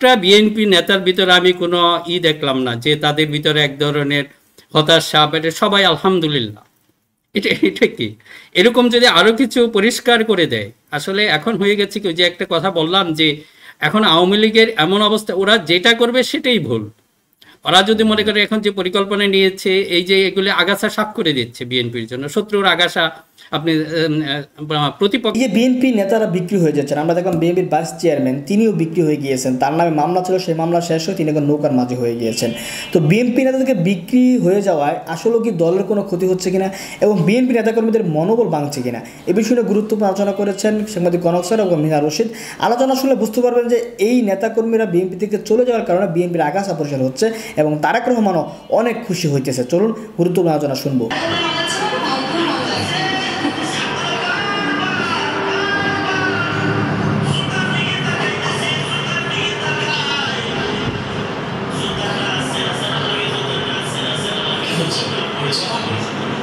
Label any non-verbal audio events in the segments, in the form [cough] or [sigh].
একটা বিএনপি নেতার ভিতরে আমি কোনো ই দেখলাম না যে তাদের ভিতরে এক ধরনের হতাশা বা এটা সবাই আলহামদুলিল্লাহ। এটা এটা কি? এরকম যদি আরও কিছু পরিষ্কার করে দেয়, আসলে এখন হয়ে গেছে কি যে একটা কথা বললাম যে এখন আওয়ামী লীগের এমন অবস্থা, ওরা যেটা করবে সেটাই ভুল। ওরা যদি মনে করে এখন যে পরিকল্পনা নিয়েছে, এই যে এগুলি আগাছা সাফ করে দিচ্ছে বিএনপির জন্য, শত্রুর আগাছা আপনি প্রতিপক্ষ যে বিএনপি নেতারা বিক্রি হয়ে যাচ্ছেন, আমরা দেখলাম বিএনপির ভাইস চেয়ারম্যান তিনিও বিক্রি হয়ে গিয়েছেন। তার নামে মামলা ছিল, সেই মামলা শেষ হয়ে তিনি এখন নৌকার মাঝে হয়ে গিয়েছেন। তো বিএনপি নেতাদেরকে বিক্রি হয়ে যাওয়ায় আসলে কি দলের কোনো ক্ষতি হচ্ছে কিনা এবং বিএনপি নেতাকর্মীদের মনোবল ভাঙছে কিনা? এ বিষয়ে গুরুত্বপূর্ণ আলোচনা করেছেন সাংবাদিক কনক স্যার এবং মিনা রশিদ। আলোচনা শুনলে বুঝতে পারবেন যে এই নেতাকর্মীরা বিএনপি থেকে চলে যাওয়ার কারণে বিএনপির আগাছা পরিষ্কার হচ্ছে এবং তারেক রহমানও অনেক খুশি হইতেছে। চলুন গুরুত্বপূর্ণ আলোচনা শুনব। আমি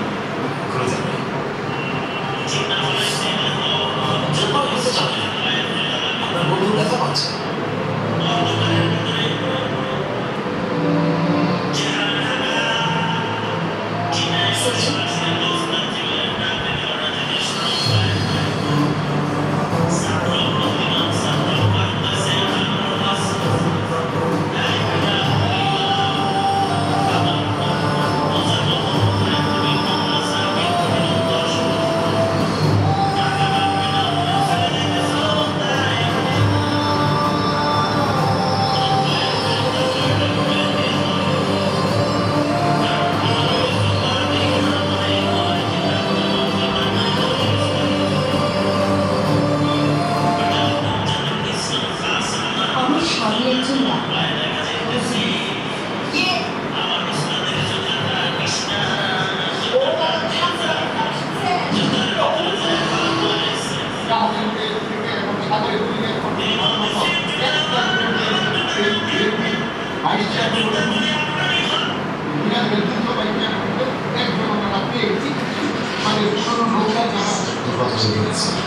Grazie.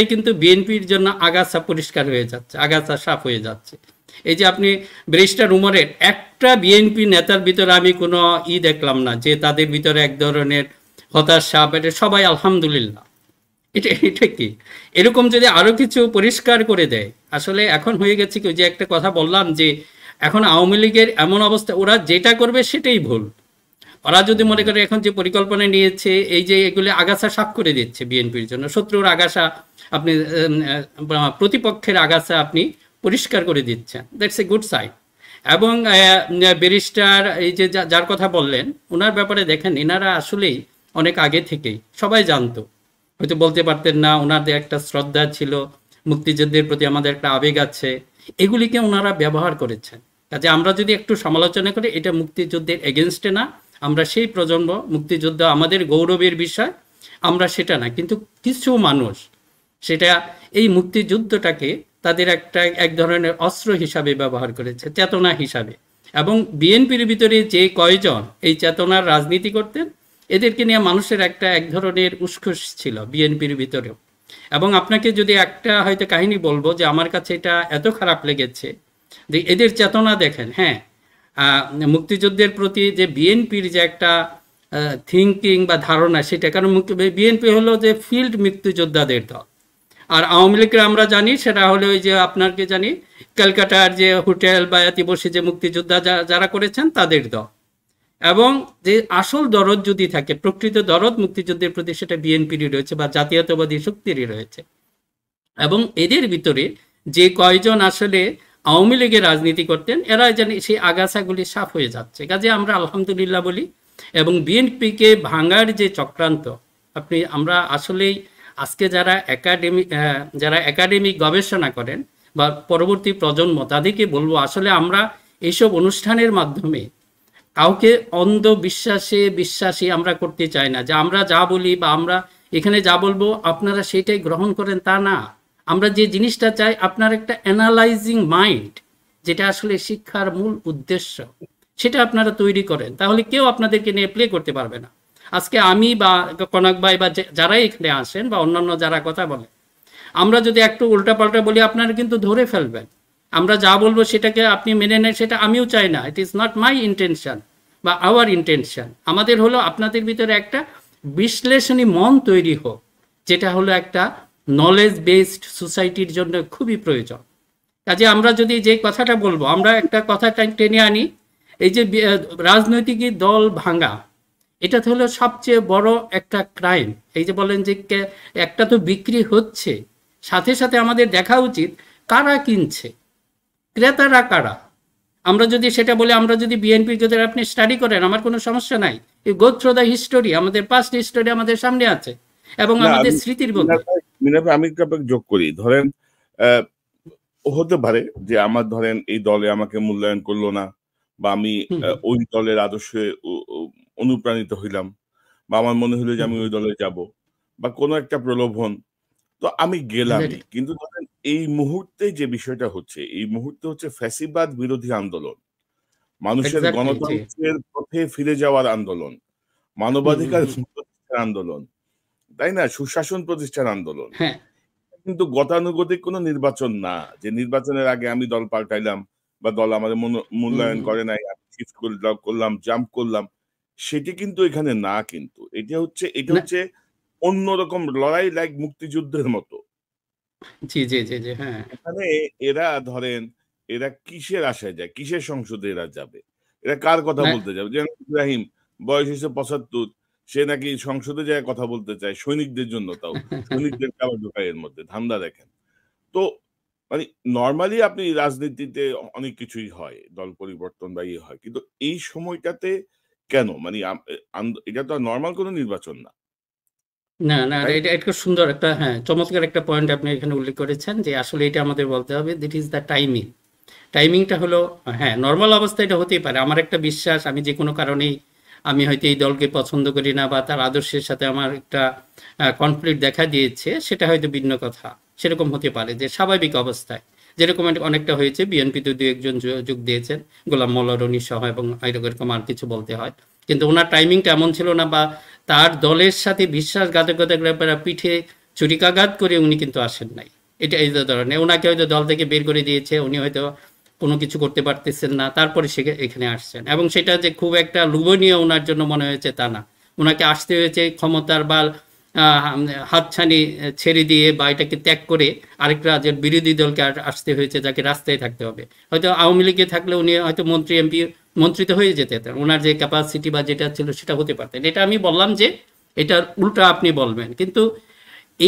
এই কিন্তু বিএনপির জন্য আগাছা পরিষ্কার হয়ে যাচ্ছে, আগাছা সাফ হয়ে যাচ্ছে। এই যে আপনি ব্যারিস্টার উমরের একটা বিএনপি নেতার ভিতরে আমি কোনো ই দেখলাম না যে তাদের ভিতরে এক ধরনের হতাশা এটা সবাই আলহামদুলিল্লাহ। এটা এটা কি? এরকম যদি আরও কিছু পরিষ্কার করে দেয়, আসলে এখন হয়ে গেছে কি যে একটা কথা বললাম যে এখন আওয়ামী লীগের এমন অবস্থা, ওরা যেটা করবে সেটাই ভুল। ওরা যদি মনে করে এখন যে পরিকল্পনা নিয়েছে, এই যে এগুলি আগাছা সাফ করে দিচ্ছে বিএনপির জন্য, শত্রুর আগাছা আপনি প্রতিপক্ষের আগাছা আপনি পরিষ্কার করে দিচ্ছেন। দ্যাটস এ গুড সাইড এবং ব্যারিস্টার এই যে যার কথা বললেন ওনার ব্যাপারে দেখেন এনারা আসলেই অনেক আগে থেকেই, সবাই জানতো। হয়তো বলতে পারতেন না ওনাদের একটা শ্রদ্ধা ছিল, মুক্তিযুদ্ধের প্রতি আমাদের একটা আবেগ আছে, এগুলিকে ওনারা ব্যবহার করেছেন। কাজে আমরা যদি একটু সমালোচনা করি, এটা মুক্তিযুদ্ধের এগেনস্টে না, আমরা সেই প্রজন্ম, মুক্তিযুদ্ধ আমাদের গৌরবের বিষয়, আমরা সেটা না। কিন্তু কিছু মানুষ সেটা এই মুক্তিযুদ্ধটাকে তাদের একটা এক ধরনের অস্ত্র হিসাবে ব্যবহার করেছে, চেতনা হিসাবে। এবং বিএনপির ভিতরে যে কয়জন এই চেতনার রাজনীতি করতেন, এদেরকে নিয়ে মানুষের একটা এক ধরনের উৎকর্ষ ছিল বিএনপির ভিতরেও। এবং আপনাকে যদি একটা হয়তো কাহিনী বলব যে আমার কাছে এটা এত খারাপ লেগেছে, যে এদের চেতনা দেখেন হ্যাঁ মুক্তিযুদ্ধের প্রতি যে বিএনপির যে একটা থিঙ্কিং বা ধারণা সেটা, কারণ বিএনপি হলো যে ফিল্ড মুক্তিযোদ্ধাদের দল। আর আওয়ামী লীগের আমরা জানি, সেটা হলো ওই যে আপনাকে জানি, ক্যালকাটার যে হোটেল বা বসে যে মুক্তিযোদ্ধা যারা করেছেন তাদের দল। এবং যে আসল দরদ যদি থাকে, প্রকৃত দরদ মুক্তিযুদ্ধের প্রতি, সেটা বিএনপিরই রয়েছে বা জাতীয়তাবাদী শক্তিরই রয়েছে। এবং এদের ভিতরে যে কয়জন আসলে আওয়ামী লীগের রাজনীতি করতেন, এরা জানি সেই আগাছাগুলি সাফ হয়ে যাচ্ছে। কাজে আমরা আলহামদুলিল্লাহ বলি, এবং বিএনপিকে ভাঙার যে চক্রান্ত, আপনি, আমরা আসলেই আজকে যারা একাডেমি যারা একাডেমিক গবেষণা করেন বা পরবর্তী প্রজন্ম, তাদেরকে বলব, আসলে আমরা এইসব অনুষ্ঠানের মাধ্যমে কাউকে অন্ধ বিশ্বাসে বিশ্বাসী আমরা করতে চাই না, যে আমরা যা বলি বা আমরা এখানে যা বলব, আপনারা সেটাই গ্রহণ করেন, তা না। আমরা যে জিনিসটা চাই, আপনার একটা অ্যানালাইজিং মাইন্ড যেটা আসলে শিক্ষার মূল উদ্দেশ্য, সেটা আপনারা তৈরি করেন। তাহলে কেউ আপনাদেরকে নিয়ে প্লে করতে পারবে না। আজকে আমি বা কনক ভাই বা যারাই এখানে আসেন বা অন্যান্য যারা কথা বলে আমরা যদি একটু উল্টাপাল্টা বলি, আপনারা কিন্তু ধরে ফেলবেন। আমরা যা বলব সেটাকে আপনি মেনে নেন, সেটা আমিও চাই না। It is not my intention বা আওয়ার ইন্টেনশন আমাদের হলো আপনাদের ভিতরে একটা বিশ্লেষণী মন তৈরি হোক, যেটা হলো একটা নলেজ বেসড সোসাইটির জন্য খুবই প্রয়োজন। কাজে আমরা যদি যে কথাটা বলব, আমরা একটা কথা টেনে আনি, এই যে রাজনৈতিক দল ভাঙা এটা তো হলো সবচেয়ে বড় একটা ক্রাইম এই যে বলেন যে একটা তো বিক্রি হচ্ছে সাথে সাথে আমাদের দেখা উচিত কারা কিনছে ক্রেতারা কারা। আমরা যদি সেটা বলে আমরা যদি বিএনপি যদি আপনি স্টাডি করেন আমার কোনো সমস্যা নাই। এই গো থ্রো দ্য হিস্টোরি আমাদের পাস্ট হিস্টোরি আমাদের সামনে আছে এবং আমাদের স্মৃতির মধ্যে। আমি যোগ করি। ধরেন হতে পারে যে আমার ধরেন এই দলে আমাকে মূল্যায়ন করল না বা আমি ওই দলের আদর্শে অনুপ্রাণিত হইলাম বা আমার মনে হলো যে আমি ওই দলে যাব বা কোনো একটা প্রলোভন তো আমি Exactly. কিন্তু ধরেন এই মুহূর্তে যে বিষয়টা হচ্ছে এই মুহূর্তে হচ্ছে ফ্যাসিবাদ বিরোধী আন্দোলন। মানুষের গণতন্ত্রের পথে ফিরে যাওয়ার আন্দোলন মানবাধিকার প্রতিষ্ঠার আন্দোলন তাই না? সুশাসন প্রতিষ্ঠার আন্দোলন। হ্যাঁ। কিন্তু গতানুগতিক কোনো নির্বাচন না। যে নির্বাচনের আগে আমি দল পাল্টাইলাম বা দল আমাদের মূল্যায়ন করে নাই শিফট করলাম জাম্প করলাম সেটি কিন্তু এখানে না কিন্তু। এটা হচ্ছে এটা হচ্ছে অন্যরকম লড়াই লাইক মুক্তিযুদ্ধের মতো। জি জি জি জি হ্যাঁ। এখানে এরা ধরেন এরা কিসের আশায় যায়? কিসের সংসদে এরা যাবে? এরা কার কথা বলতে যাবে? যেন ইব্রাহিম বয়স হয়েছে পঁচাত্তর সে নাকি সংসদে যায় কথা বলতে চায় সৈনিকদের জন্য তাও। [laughs] সৈনিকদের আবার ঢোকায় এর মধ্যে ধান্দা দেখেন। তো মানে নর্মালি আপনি রাজনীতিতে অনেক কিছুই হয় দল পরিবর্তন বা ইয়ে হয়। কিন্তু এই সময়টাতে কেন? মানে এটা তো নর্মাল কোনো নির্বাচন না। না না? এটা একটা সুন্দর একটা হ্যাঁ চমৎকার একটা পয়েন্ট আপনি এখানে উল্লেখ করেছেন যে আসলে এটা আমাদের বলতে হবে দিট ইজ দ্য টাইমিং টাইমিংটা হলো হ্যাঁ নর্মাল অবস্থায় এটা হতেই পারে। আমার একটা বিশ্বাস আমি যে কোনো কারণেই আমি হয়তো এই দলকে পছন্দ করি না বা তার আদর্শের সাথে আমার একটা কনফ্লিক্ট দেখা দিয়েছে সেটা হয়তো ভিন্ন কথা। সেরকম হতে পারে যে স্বাভাবিক অবস্থায়। যেরকম অনেকটা হয়েছে বিএনপিতে দু একজন যোগ দিয়েছেন, গোলাম মোল্লারনি সহ এবং এরকম আর কিছু বলতে হয়। কিন্তু ওনার টাইমিংটা এমন ছিল না বা তার দলের সাথে বিশ্বাসঘাতকতার ব্যাপারে পিঠে চুরিকাঘাত করে উনি কিন্তু আসেন নাই। এটা এই ধরনের। ওনাকে হয়তো দল থেকে বের করে দিয়েছে, উনি হয়তো কোনো কিছু করতে পারতেছেন না, তারপরে সে এখানে আসছেন। এবং সেটা যে খুব একটা লোভনীয় ওনার জন্য মনে হয়েছে তা না। ওনাকে আসতে হয়েছে ক্ষমতার বা হাতছানি ছেড়ে দিয়ে বা এটাকে ত্যাগ করে আরেকটা রাজ্যের বিরোধী দলকে আসতে হয়েছে, যাকে রাস্তায় থাকতে হবে। হয়তো আওয়ামী লীগে থাকলে উনি হয়তো মন্ত্রী, এমপি মন্ত্রী তো হয়ে যেতেন ওনার যে ক্যাপাসিটি বা যেটা ছিল সেটা হতে পারতেন। এটা আমি বললাম যে এটার উল্টা আপনি বলবেন। কিন্তু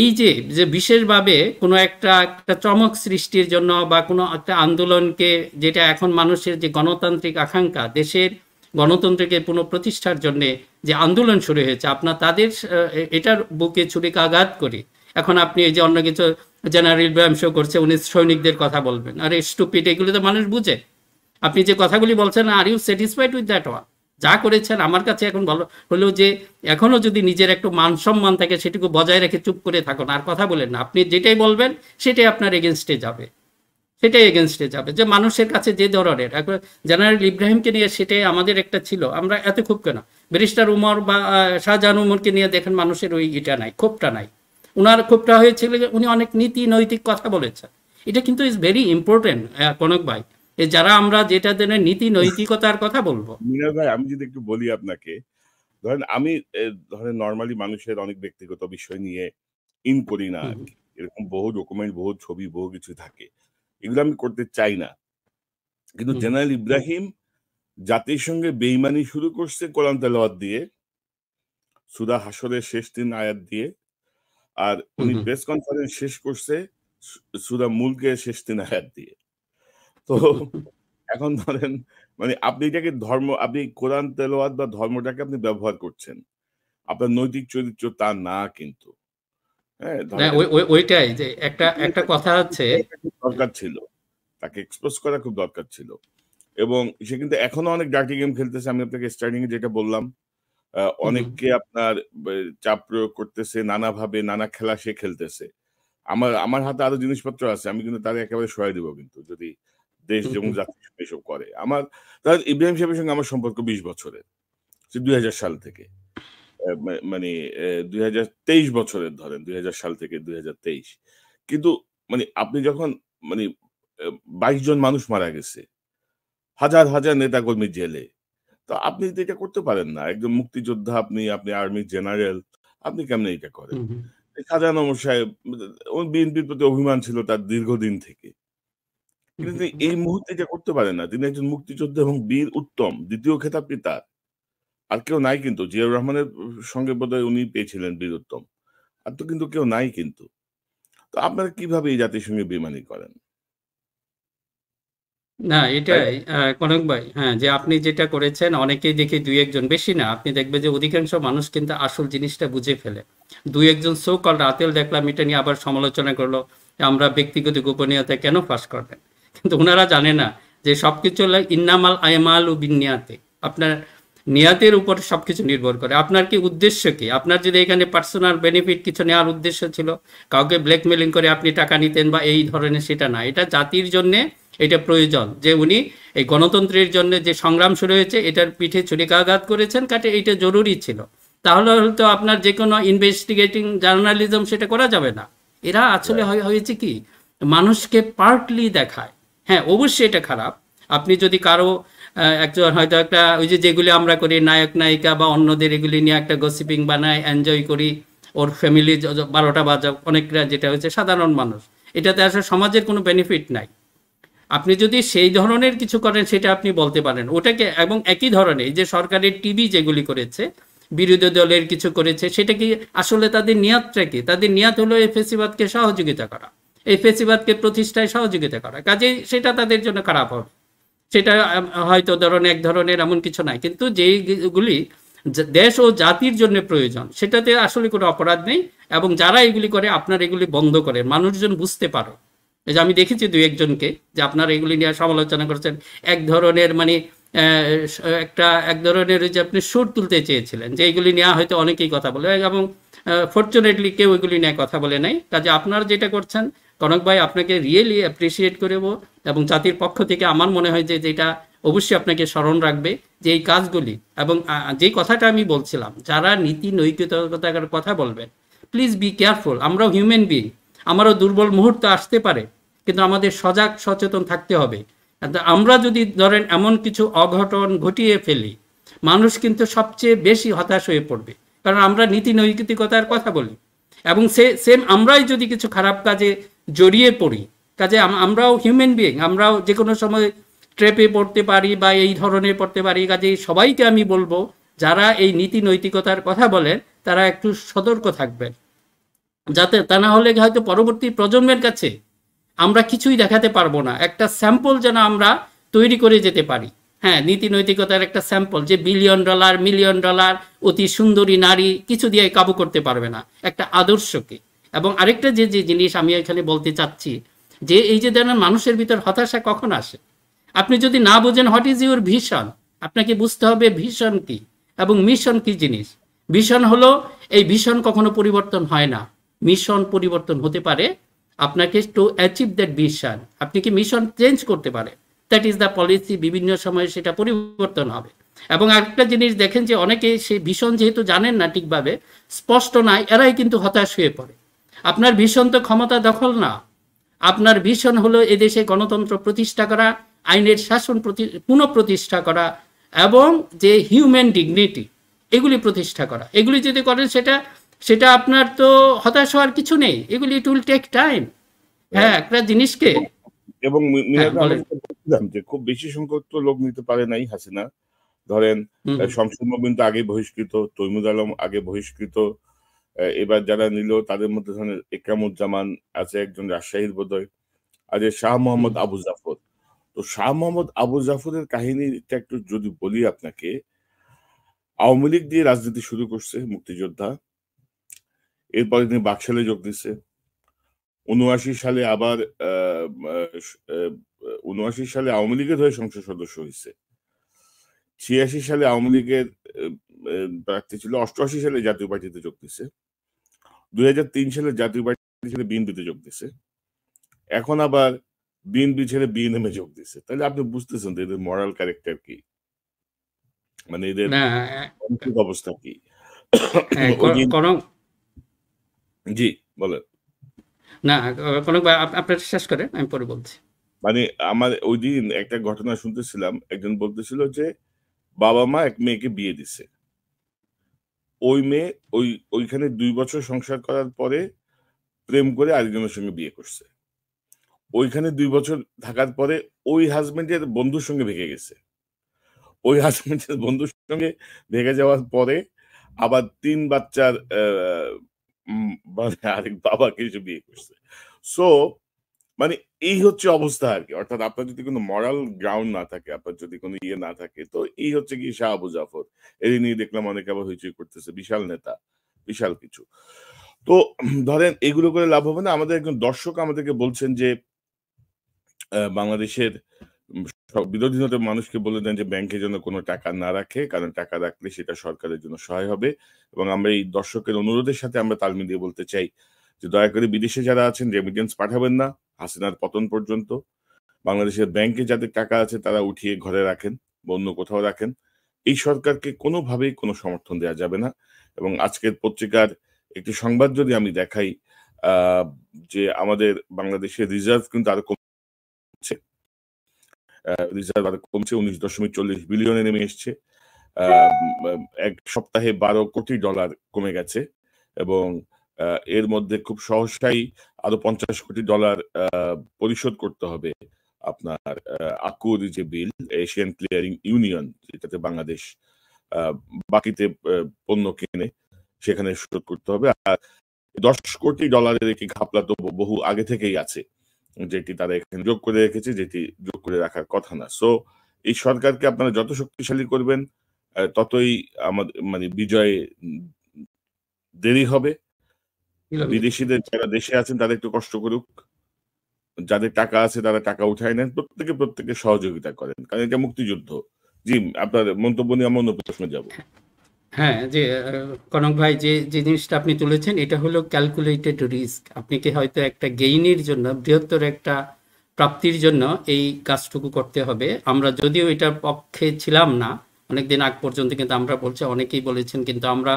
এই যে যে বিশেষভাবে কোনো একটা একটা চমক সৃষ্টির জন্য বা কোনো একটা আন্দোলনকে, যেটা এখন মানুষের যে গণতান্ত্রিক আকাঙ্ক্ষা, দেশের গণতন্ত্রকে পুনঃপ্রতিষ্ঠার জন্য যে আন্দোলন শুরু হয়েছে আপনার তাদের এটার বুকে ছুরিকাঘাত করে। এখন আপনি এই যে অন্য কিছু জেনারেল ইব্রাহিম শো করছে, উনি সৈনিকদের কথা বলবেন। আরে স্টুপিড এগুলো তো মানুষ বুঝে। আপনি যে কথাগুলি বলছেন are you satisfied with that one যা করেছেন, আমার কাছে এখন ভালো হলো যে, এখনও যদি নিজের একটু মান সম্মান থাকে, সেটুকু বজায় রেখে চুপ করে থাকুন, আর কথা বলেন না। আপনি যেটাই বলবেন, সেটাই আপনার এগেনস্টে যাবে। সেটাই এগেনস্টে যাবে। যে মানুষের কাছে যে ধরনের জেনারেল ইব্রাহিমকে নিয়ে সেটাই আমাদের একটা ছিল। আমরা এত খুব কেন? ব্যারিস্টার উমর বা শাহজাহান উমরকে নিয়ে দেখেন মানুষের ওই ইটা নাই ক্ষোভটা নাই। উনার ক্ষোভটা হয়েছিল যে উনি অনেক নীতি নৈতিক কথা বলেছেন। এটা কিন্তু ইজ ভেরি ইম্পর্টেন্ট কনক ভাই। যারা আমরা যেটা জন্য নীতি নৈতিকতার কথা বলব। মিনার ভাই আমি যদি একটু বলি আপনাকে ধরেন আমি ধরেন নর্মালি মানুষের অনেক ব্যক্তিগত বিষয় নিয়ে ইন করি না এরকম বহু ডকুমেন্ট বহু ছবি বহু কিছু থাকে। এগুলো আমি করতে চাই না। কিন্তু জেনারেল ইব্রাহিম জাতির সঙ্গে বেইমানি শুরু করছে কোরআন তেলাওয়াত দিয়ে সুদা হাসরের শেষ তিন আয়াত দিয়ে আর উনি। প্রেস কনফারেন্স শেষ করছে সুদা মুলকের শেষ তিন আয়াত দিয়ে। তো এখন ধরেন মানে আপনি এটাকে ধর্ম আপনি কোরআন তেলাওয়াত বা ধর্মটাকে আপনি ব্যবহার করছেন। আপনার নৈতিক চরিত্র তা না কিন্তু। ওইটাই যে একটা একটা কথা হচ্ছে দরকার ছিল। তাকে এক্সপোজ করা খুব দরকার ছিল। এবং সে কিন্তু এখনও অনেক ডার্টি গেম খেলতেছে। আমি আপনাকে স্টার্টিং এ যেটা বললাম। অনেককে আপনার চাপ প্রয়োগ করতেছে নানাভাবে নানা খেলা সে খেলতেছে। আমার আমার হাতে আরও জিনিসপত্র আছে আমি কিন্তু তাদের একেবারে সহায় দিব কিন্তু যদি দেশ এবং হুম। জাতি এসব করে। আমার তার ইব্রাহিম সাহেবের সঙ্গে আমার সম্পর্ক বিশ বছরের দুই হাজার সাল থেকে। মানে দুই হাজার তেইশ বছরের ধরেন দুই হাজার সাল থেকে দুই হাজার তেইশ। কিন্তু মানে আপনি যখন মানে বাইশ জন মানুষ মারা গেছে হাজার হাজার নেতাকর্মী জেলে তো আপনি তো এটা করতে পারেন না একজন মুক্তিযোদ্ধা আপনি আপনি আর্মি জেনারেল আপনি কেমনে এটা করেন? হুম হুম। খাজা নমর সাহেব বিএনপির প্রতি অভিমান ছিল তার দীর্ঘদিন থেকে। কিন্তু তিনি এই মুহূর্তে এটা করতে পারেন না। তিনি একজন মুক্তিযোদ্ধা এবং বীর উত্তম দ্বিতীয় খেতাবটি তার। আর কেউ নাই কিন্তু। জিয়াউর রহমানের সঙ্গে বোধহয় উনি পেয়েছিলেন বীর উত্তম আর তো কিন্তু কেউ নাই কিন্তু। তো আপনারা কীভাবে এই জাতির সঙ্গে বেমানি করেন? না এটাই কনক ভাই হ্যাঁ যে আপনি যেটা করেছেন অনেকেই দেখি দুই একজন বেশি না। আপনি দেখবেন যে অধিকাংশ মানুষ কিন্তু আসল জিনিসটা বুঝে ফেলে। দুই একজন সো কল রাতেল দেখলাম এটা নিয়ে আবার সমালোচনা করল আমরা ব্যক্তিগত গোপনীয়তা কেন ফাঁস করবেন? কিন্তু ওনারা জানে না যে সবকিছু হলো ইন্নামাল আয়মাল ও বিনিয়াতে আপনার নিয়াতের উপর সবকিছু নির্ভর করে। আপনার কি উদ্দেশ্য কি? আপনার যদি এখানে পার্সোনাল বেনিফিট কিছু নেওয়ার উদ্দেশ্য ছিল কাউকে ব্ল্যাকমেলিং করে আপনি টাকা নিতেন বা এই ধরনের সেটা না এটা জাতির জন্যে এটা প্রয়োজন যে উনি এই গণতন্ত্রের জন্য যে সংগ্রাম শুরু হয়েছে এটার পিঠে ছুরিকাঘাত করেছেন কাটে এটা জরুরি ছিল। তাহলে হয়তো আপনার যে কোনো ইনভেস্টিগেটিং জার্নালিজম সেটা করা যাবে না। এরা আসলে হয়- হয়েছে কি? মানুষকে পার্টলি দেখায়। হ্যাঁ অবশ্যই এটা খারাপ। আপনি যদি কারও একজন হয়তো একটা ওই যে যেগুলি আমরা করি, নায়ক, নায়িকা বা অন্যদের এগুলি নিয়ে একটা গসিপিং বানাই এনজয় করি, ওর ফ্যামিলি বারোটা বাজা অনেকরা যেটা হচ্ছে সাধারণ মানুষ। এটাতে আসলে সমাজের কোনো বেনিফিট নাই। আপনি যদি সেই ধরনের কিছু করেন, সেটা আপনি বলতে পারেন। ওটাকে, এবং একই ধরনের যে সরকারের টিভি যেগুলি করেছে, বিরোধী দলের কিছু করেছে সেটা কি আসলে তাদের নিয়াতটা কি তাদের নিয়াত হলো এই ফেসিবাদকে সহযোগিতা করা, এই ফেসিবাদকে প্রতিষ্ঠায় সহযোগিতা করা। কাজেই সেটা তাদের জন্য খারাপ হবে। সেটা হয়তো ধরুন এক ধরনের এমন কিছু নাই। কিন্তু যেইগুলি দেশ ও জাতির জন্য প্রয়োজন, সেটাতে আসলে কোনো অপরাধ নেই এবং যারা এগুলি করে আপনার এগুলি বন্ধ করে, মানুষজন বুঝতে পারে। এই যে আমি দেখেছি দুই একজনকে যে আপনার এগুলি নিয়ে সমালোচনা করছেন। এক ধরনের মানে একটা, এক ধরনের যে আপনি সুর তুলতে চেয়েছিলেন যে এগুলি নিয়ে হয়তো অনেকেই কথা বলে এবং ফর্চুনেটলি কেউ এগুলি নিয়ে কথা বলে নাই। কাজে আপনারা যেটা করছেন কনক ভাই আপনাকে রিয়েলি অ্যাপ্রিসিয়েট করব এবং জাতির পক্ষ থেকে আমার মনে হয় যে যেটা অবশ্যই আপনাকে স্মরণ রাখবে যে এই কাজগুলি এবং আহ, যে কথাটা আমি বলছিলাম যারা নীতি নৈতিকতার কথা বলবেন প্লিজ বি কেয়ারফুল আমরাও হিউম্যান বিং আমারও দুর্বল মুহূর্ত আসতে পারে কিন্তু আমাদের সজাগ সচেতন থাকতে হবে। আমরা যদি ধরেন এমন কিছু অঘটন ঘটিয়ে ফেলি মানুষ কিন্তু সবচেয়ে বেশি হতাশ হয়ে পড়বে কারণ আমরা নীতি নৈতিকতার কথা বলি এবং সে সেম আমরাই যদি কিছু খারাপ কাজে জড়িয়ে পড়ি। কাজে আমরাও হিউম্যান বিং আমরাও যে কোনো সময় ট্রেপে পড়তে পারি বা এই ধরনের পড়তে পারি কাজে সবাইকে আমি বলব, যারা এই নীতি নৈতিকতার কথা বলেন, তারা একটু সতর্ক থাকবেন। যাতে তা না হলে হয়তো পরবর্তী প্রজন্মের কাছে আমরা কিছুই দেখাতে পারব না। একটা স্যাম্পল যেন আমরা তৈরি করে যেতে পারি। হ্যাঁ নীতি নৈতিকতার একটা স্যাম্পল যে বিলিয়ন ডলার মিলিয়ন ডলার অতি সুন্দরী নারী কিছু দিয়ে কাবু করতে পারবে না। একটা আদর্শকে। এবং আরেকটা যে যে জিনিস আমি এখানে বলতে চাচ্ছি, যে এই যে যেন মানুষের ভিতর হতাশা কখন আসে? আপনি যদি না বোঝেন হোয়াট ইজ ইউর ভিশন আপনাকে বুঝতে হবে ভিশন কি এবং মিশন কি জিনিস? ভিশন হলো, এই ভিশন কখনো পরিবর্তন হয় না। মিশন পরিবর্তন হতে পারে আপনাকে টু অ্যাচিভ দ্যাট ভিশন আপনি কি মিশন চেঞ্জ করতে পারে? দ্যাট ইজ দ্য পলিসি বিভিন্ন সময়ে সেটা পরিবর্তন হবে। এবং আরেকটা জিনিস দেখেন যে অনেকে সেই ভীষণ যেহেতু জানেন না ঠিকভাবে, স্পষ্ট নাই এরাই কিন্তু হতাশ হয়ে পড়ে। আপনার ভীষণ তো ক্ষমতা দখল না। আপনার ভীষণ হলো এদেশে গণতন্ত্র প্রতিষ্ঠা করা আইনের শাসন প্রতি পুনঃপ্রতিষ্ঠা করা এবং যে হিউম্যান ডিগনিটি এগুলি প্রতিষ্ঠা করা। এগুলি যদি করেন সেটা সেটা আপনার তো হতাশ হওয়ার কিছু নেই। এগুলি ইট উইল টেক টাইম হ্যাঁ একটা জিনিসকে এবং হ্যাঁ, যে খুব বেশি সংখ্যক তো লোক নিতে পারে নাই হাসিনা। ধরেন শামসুল মুবিন তো আগে বহিষ্কৃত তৈমুদ আলম আগে বহিষ্কৃত এবার যারা নিল তাদের মধ্যে ধরেন একরামুজ্জামান আছে একজন রাজশাহীর বোধহয় আর শাহ মোহাম্মদ আবু জাফর। তো শাহ মোহাম্মদ আবু জাফরের কাহিনীটা একটু যদি বলি আপনাকে আওয়ামী লীগ দিয়ে রাজনীতি শুরু করছে মুক্তিযোদ্ধা এরপরে তিনি বাকশালে যোগ দিচ্ছে উনআশি সালে আবার উনআশি সালে আওয়ামী লীগের হয়ে সংসদ সদস্য হয়েছে। ছিয়াশি সালে আওয়ামী লীগের প্রার্থী ছিল অষ্টআশি সালে জাতীয় পার্টিতে যোগ দিছে। দুই হাজার তিন সালে জাতীয় পার্টি ছেড়ে বিএনপিতে যোগ দিছে। এখন আবার বিএনপি ছেড়ে বিএনএম যোগ দিছে। তাহলে আপনি বুঝতেছেন তো এদের মরাল ক্যারেক্টার কি? মানে এদের অবস্থা কি? হ্যাঁ, ওই দিন- কোনো জি বলেন। না কোনো আপনার শেষ করেন আমি পরে বলছি। মানে আমার ওই দিন একটা ঘটনা শুনতেছিলাম একজন বলতেছিল যে বাবা মা এক মেয়েকে বিয়ে দিছে। ওই মেয়ে ওই, ওইখানে দুই বছর সংসার করার পরে প্রেম করে আরেকজনের সঙ্গে বিয়ে করছে। ওইখানে দুই বছর থাকার পরে ওই হাজবেন্ডের বন্ধুর সঙ্গে ভেঙে গেছে। ওই হাজবেন্ডের বন্ধুর সঙ্গে ভেগে যাওয়ার পরে আবার তিন বাচ্চার মানে আরেক বাবাকে এসে বিয়ে করছে। সো মানে এই হচ্ছে অবস্থা আর কি। অর্থাৎ আপনার যদি কোনো মরাল গ্রাউন্ড না থাকে, আপনার যদি কোনো ইয়ে না থাকে, তো এই হচ্ছে কি শাহ আবু জাফর। এরই নিয়ে দেখলাম অনেকে আবার হইচই করতেছে। বিশাল নেতা, বিশাল কিছু। তো ধরেন এগুলো করে লাভ হবে না। আমাদের একজন দর্শক আমাদেরকে বলছেন যে বাংলাদেশের বিরোধী দলের মানুষকে বলে দেন যে ব্যাংকে যেন কোনো টাকা না রাখে, কারণ টাকা রাখলে সেটা সরকারের জন্য সহায় হবে। এবং আমরা এই দর্শকের অনুরোধের সাথে আমরা তাল মিলিয়ে বলতে চাই যে দয়া করে বিদেশে যারা আছেন রেমিটেন্স পাঠাবেন না, হাসিনার পতন পর্যন্ত। বাংলাদেশের ব্যাংকে যাদের টাকা আছে, তারা উঠিয়ে ঘরে রাখেন বা অন্য কোথাও রাখেন। এই সরকারকে কোনোভাবেই কোনো সমর্থন দেওয়া যাবে না এবং আজকের পত্রিকার একটি সংবাদ যদি আমি দেখাই যে আমাদের বাংলাদেশের রিজার্ভ কিন্তু আরও কমছে রিজার্ভ আরও কমছে, উনিশ দশমিক চল্লিশ বিলিয়নে নেমে এসছে। এক সপ্তাহে বারো কোটি ডলার কমে গেছে এবং এর মধ্যে খুব সহসাই আরও পঞ্চাশ কোটি ডলার পরিশোধ করতে হবে আপনার আকুর যে বিল এশিয়ান ক্লিয়ারিং ইউনিয়ন যেটাতে বাংলাদেশ বাকিতে পণ্য কিনে, সেখানে শোধ করতে হবে। আর দশ কোটি ডলারের একটি ঘাপলা তো বহু আগে থেকেই আছে, যেটি তারা এখানে যোগ করে রেখেছে, যেটি যোগ করে রাখার কথা না। সো এই সরকারকে আপনারা যত শক্তিশালী করবেন ততই আমাদের মানে বিজয়ে দেরি হবে। বিদেশিদের যারা দেশে আছেন তারা একটু কষ্ট করুক। যাদের টাকা আছে তারা টাকা উঠায় নেন। প্রত্যেকে প্রত্যেকে সহযোগিতা করেন। কারণ এটা মুক্তিযুদ্ধ। জি আপনার মন্তব্য নিয়ে আমরা অন্য প্রশ্নে যাব। হ্যাঁ যে কনক ভাই যে যে জিনিসটা আপনি তুলেছেন এটা হলো ক্যালকুলেটেড রিস্ক আপনি কি হয়তো একটা গেইনের জন্য বৃহত্তর একটা প্রাপ্তির জন্য এই কাজটুকু করতে হবে। আমরা যদিও এটার পক্ষে ছিলাম না অনেকদিন আগ পর্যন্ত কিন্তু আমরা বলছি অনেকেই বলেছেন কিন্তু আমরা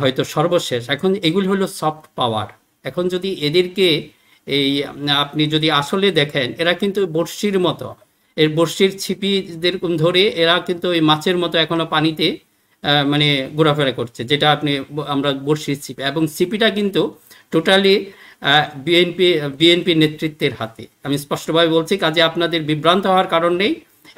হয়তো সর্বশেষ। এখন এগুলি হলো সফট পাওয়ার এখন যদি এদেরকে এই আপনি যদি আসলে দেখেন, এরা কিন্তু বড়শির মতো। এর বড়শির ছিপি যেরকম ধরে এরা কিন্তু ওই মাছের মতো এখনও পানিতে মানে ঘোরাফেরা করছে, যেটা আপনি আমরা বর্ষির ছিপি। এবং ছিপিটা কিন্তু টোটালি বিএনপি বিএনপি নেতৃত্বের হাতে। আমি স্পষ্টভাবে বলছি, কাজে আপনাদের বিভ্রান্ত হওয়ার কারণ নেই।